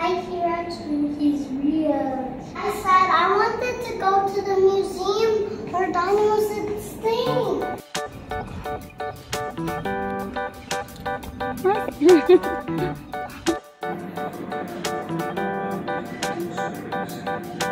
Hi, Kira. He's real. I said I wanted to go to the museum where dinos stay.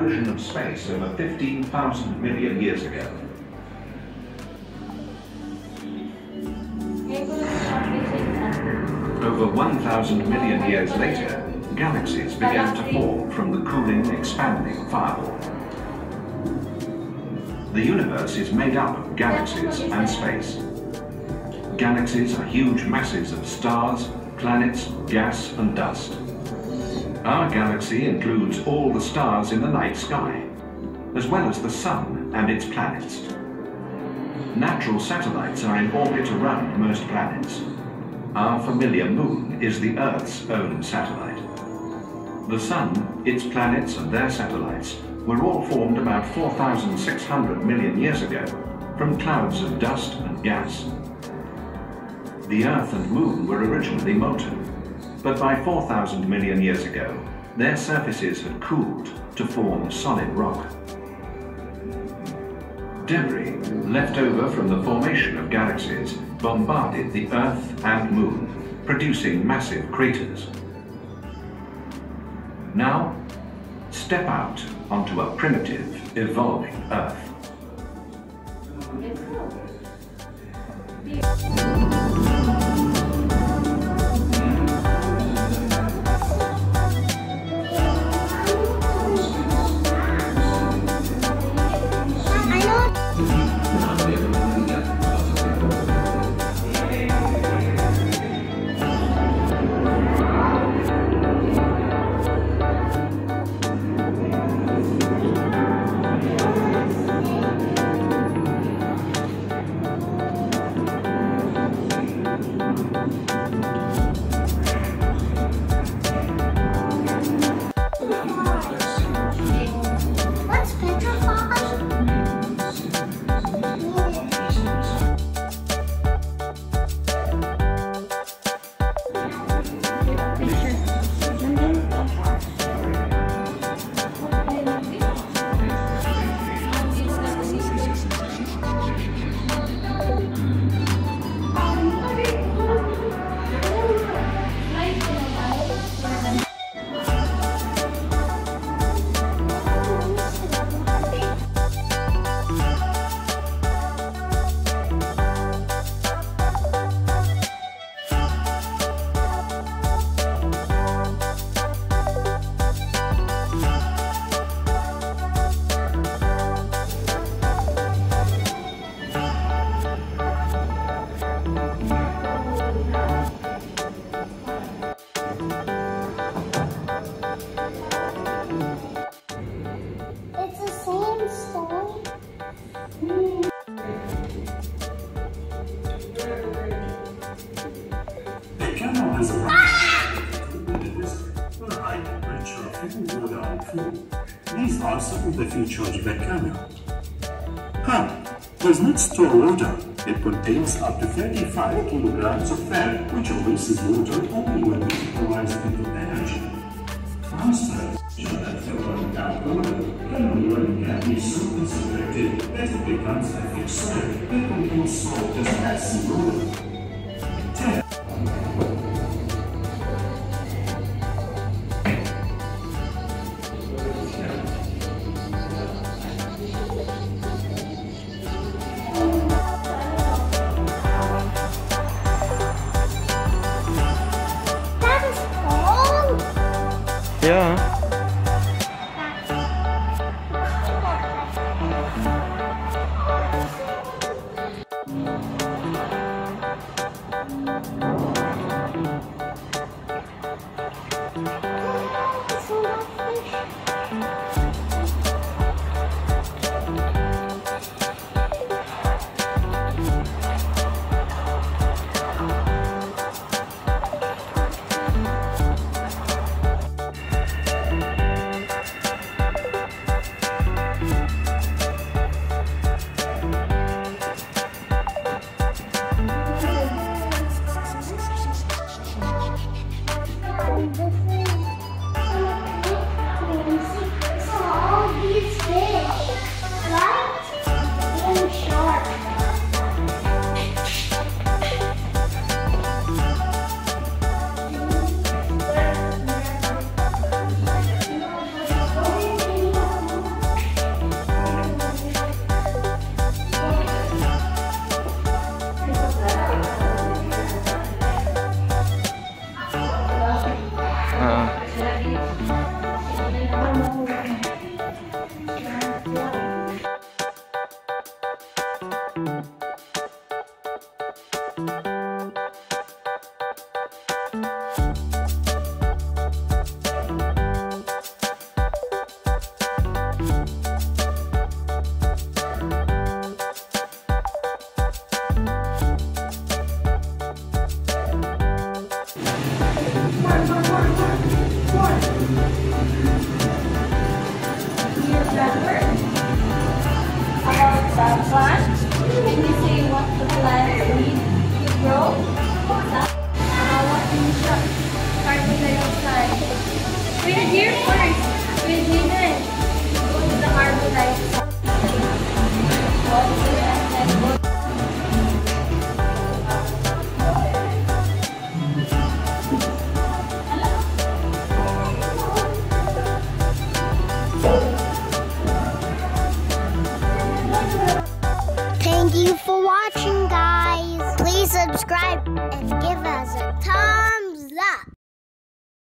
explosion of space over 15,000 million years ago. Over 1,000 million years later, galaxies began to form from the cooling, expanding fireball. The universe is made up of galaxies and space. Galaxies are huge masses of stars, planets, gas and dust. Our galaxy includes all the stars in the night sky, as well as the Sun and its planets. Natural satellites are in orbit around most planets. Our familiar Moon is the Earth's own satellite. The Sun, its planets and their satellites were all formed about 4,600 million years ago from clouds of dust and gas. The Earth and Moon were originally molten, but by 4,000 million years ago, their surfaces had cooled to form solid rock. Debris, left over from the formation of galaxies, bombarded the Earth and Moon, producing massive craters. Now, step out onto a primitive, evolving Earth. These are some of the features of the camera. Pump does not store water. It contains up to 35 kilograms of fat, which releases water only when vaporized into energy. Monster show that filter water can only when it can be so concentrated that it becomes a fixed solid that contains salt as acid water. 10. Ja. about? Can you say what the to grow? Carbon dioxide? We're here first. We're here. Go to the carbon